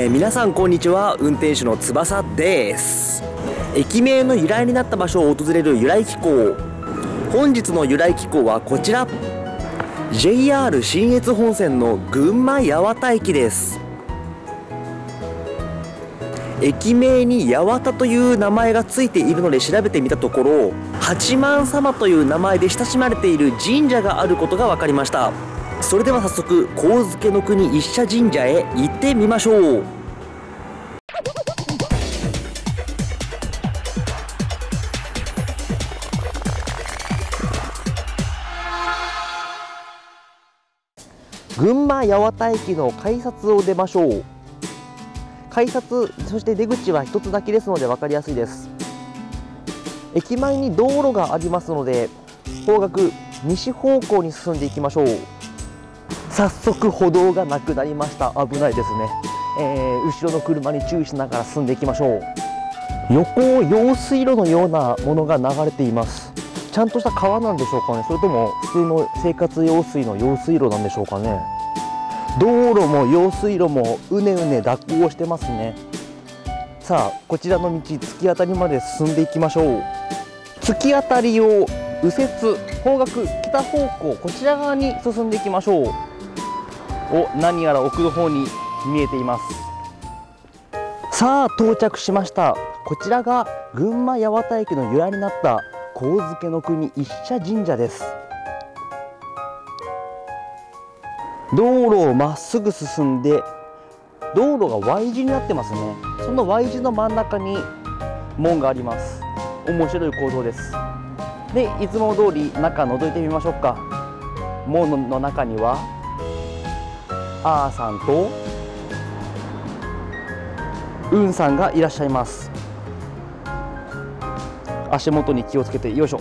えー、皆さんこんにちは。運転手の翼です。駅名の由来になった場所を訪れる由来機構。本日の由来機構はこちら。JR 信越本線の群馬八幡駅です。駅名に八幡という名前がついているので調べてみたところ八幡様という名前で親しまれている神社があることが分かりました。それでは早速神付の国一社神社へ行ってみましょう。群馬八幡駅の改札を出ましょう。改札そして出口は一つだけですので分かりやすいです。駅前に道路がありますので方角西方向に進んでいきましょう。早速歩道がなくなりました。危ないですね、えー、後ろの車に注意しながら進んでいきましょう。横を用水路のようなものが流れています。ちゃんとした川なんでしょうかね。それとも普通の生活用水の用水路なんでしょうかね。道路も用水路もうねうね蛇行してますね。さあこちらの道突き当たりまで進んでいきましょう。突き当たりを右折方角北方向こちら側に進んでいきましょう。お何やら奥の方に見えています。さあ到着しました。こちらが群馬八幡駅の由来になった神付の国一社神社です。道路をまっすぐ進んで道路が Y 字になってますね。その Y 字の真ん中に門があります。面白い構造です。でいつも通り中覗いてみましょうか。門の中にはあーさんとうんさんがいらっしゃいます。足元に気をつけてよいしょ。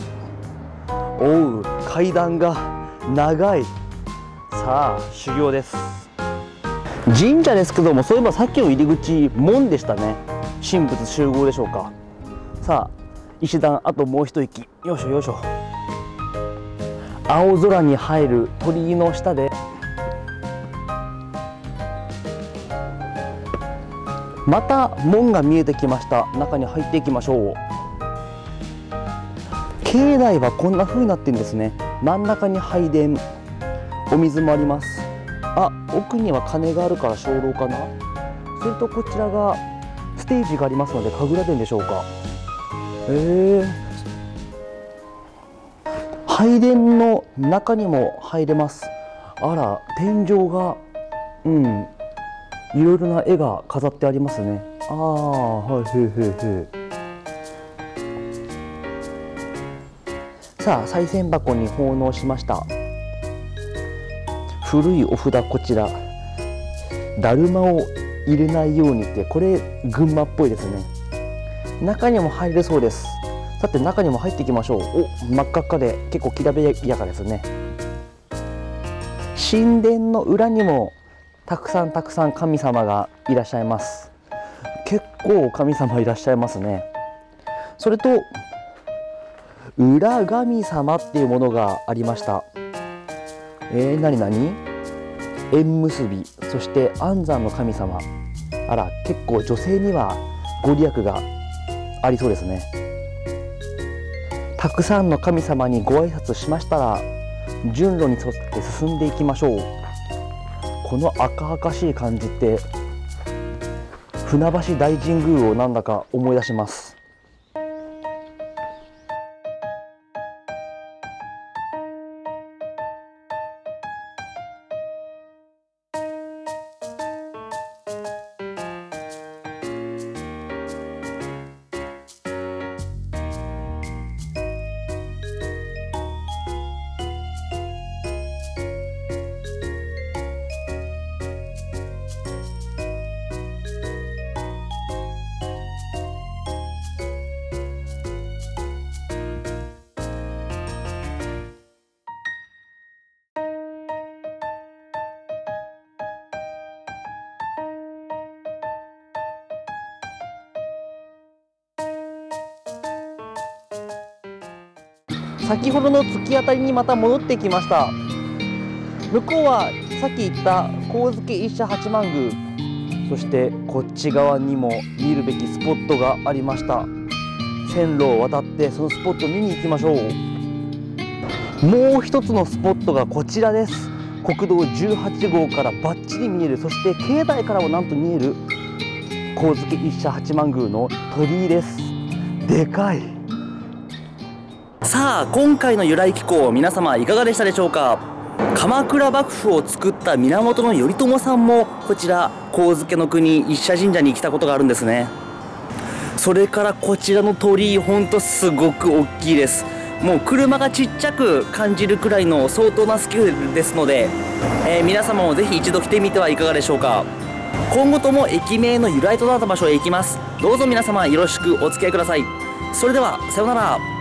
おう階段が長い。さあ修行です。神社ですけどもそういえばさっきの入り口門でしたね。神仏集合でしょうか。さあ石段あともう一息。よいしょよいしょ。青空に入る鳥居の下でまた門が見えてきました。中に入っていきましょう。境内はこんな風になってるんですね。真ん中に拝殿。お水もあります。あ奥には鐘があるから鐘楼かな。それとこちらがステージがありますので神楽殿でしょうか。え。ー、拝殿の中にも入れます。あら天井がうん。いろいろな絵が飾ってありますね。ああはいへいへいへい。さあ賽銭箱に奉納しました。古いお札こちら。だるまを入れないようにってこれ群馬っぽいですね。中にも入れそうです。さて中にも入っていきましょう。お真っ赤っかで結構きらびやかですね。神殿の裏にもたくさんたくさん神様がいらっしゃいます。結構神様いらっしゃいますね。それと裏神様っていうものがありました。えー、なになに縁結び。そして安産の神様。あら結構女性にはご利益がありそうですね。たくさんの神様にご挨拶しましたら順路に沿って進んでいきましょう。この赤々しい感じって船橋大神宮をなんだか思い出します。先ほどの突き当たりにまた戻ってきました。向こうはさっき言った神付一社八幡宮。そしてこっち側にも見るべきスポットがありました。線路を渡ってそのスポット見に行きましょう。もう一つのスポットがこちらです。国道18号からバッチリ見える。そして境内からもなんと見える神月一社八幡宮の鳥居です。でかい。さあ今回の由来機構皆様いかがでしたでしょうか？鎌倉幕府を作った源頼朝さんもこちら神付の国一社神社に来たことがあるんですね。それからこちらの鳥居ほんとすごく大きいです。もう車がちっちゃく感じるくらいの相当なスケールですので、えー、皆様もぜひ一度来てみてはいかがでしょうか？今後とも駅名の由来となった場所へ行きます。どうぞ皆様よろしくお付き合いください。それではさようなら。